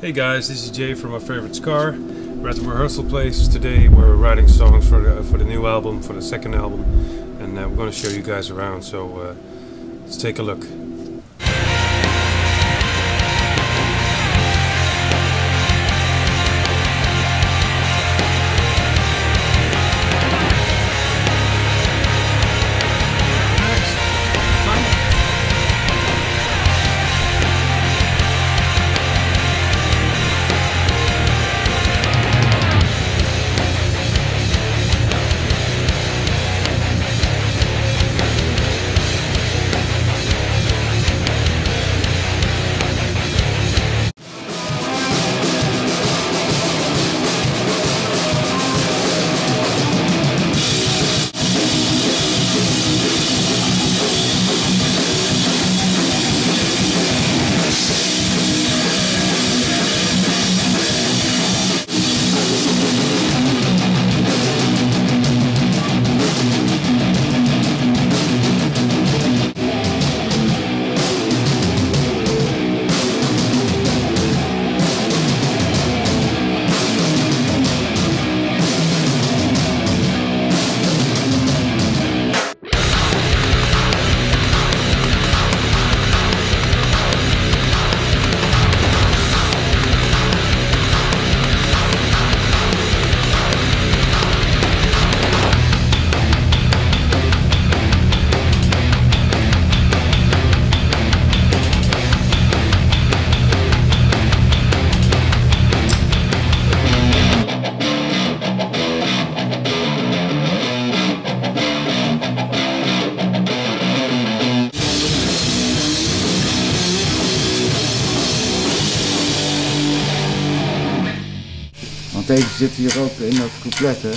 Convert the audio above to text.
Hey guys, this is Jay from My Favorite Scar. We're at the rehearsal place today we're writing songs for the, for the new album, for the second album, and uh, we're going to show you guys around, so uh, let's take a look. zit hier ook in dat couplet, hè?